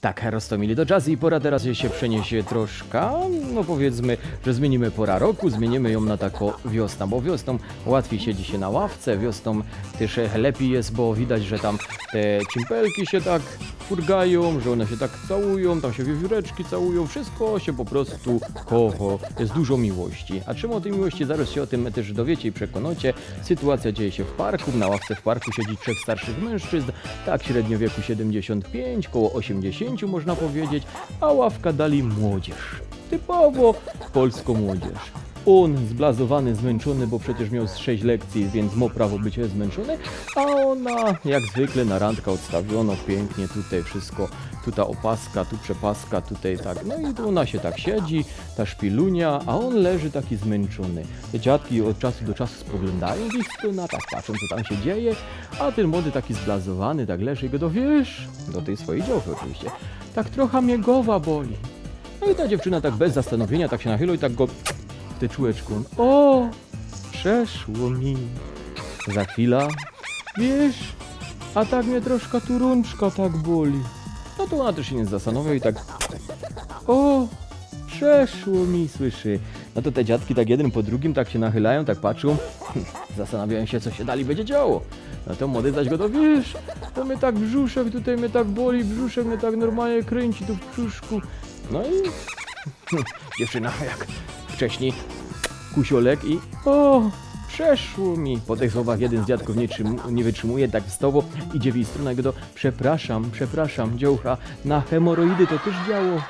Tak, Rostomili do jazzy i pora teraz się przeniesie troszkę, no powiedzmy, że zmienimy pora roku, zmienimy ją na taką wiosnę, bo wiosną łatwiej siedzi się na ławce, wiosną też lepiej jest, bo widać, że tam te cimpelki się tak furgają, że one się tak całują, tam się wiewióreczki całują, wszystko się po prostu kocha, jest dużo miłości. A czym o tej miłości, zaraz się o tym też dowiecie i przekonacie. Sytuacja dzieje się w parku, na ławce w parku siedzi trzech starszych mężczyzn, tak średnio wieku 75, koło 80 można powiedzieć, a ławka dali młodzież. Typowo polską młodzież. On zblazowany, zmęczony, bo przecież miał z 6 lekcji, więc ma prawo być zmęczony, a ona jak zwykle na randka odstawiono pięknie, tutaj wszystko, tu ta opaska, tu przepaska, tutaj tak, no i ona się tak siedzi, ta szpilunia, a on leży taki zmęczony. Te dziadki od czasu do czasu spoglądają ich stronę, tak patrzą co tam się dzieje, a ten młody taki zblazowany tak leży i go dowiesz, do tej swojej działki oczywiście, tak trochę mnie boli. No i ta dziewczyna tak bez zastanowienia tak się nachyla i tak go w tyczłeczku. O, przeszło mi. Za chwilę, wiesz, a tak mnie troszkę tu rączka tak boli. No to ona też się nie zastanawia i tak, o, przeszło mi, słyszy. No to te dziadki tak jeden po drugim tak się nachylają, tak patrzą, zastanawiają się, co się dalej będzie działo. No to młody zaś go to wiesz, to mnie tak brzuszek, tutaj mnie tak boli, brzuszek mnie tak normalnie kręci tu w brzuszku. No i dziewczyna jak wcześniej kusiolek i... O, przeszło mi. Po tych słowach jeden z dziadków nie, nie wytrzymuje, tak wstało, idzie w jej stronę, do przepraszam, przepraszam, dziołcha, na hemoroidy to też działo.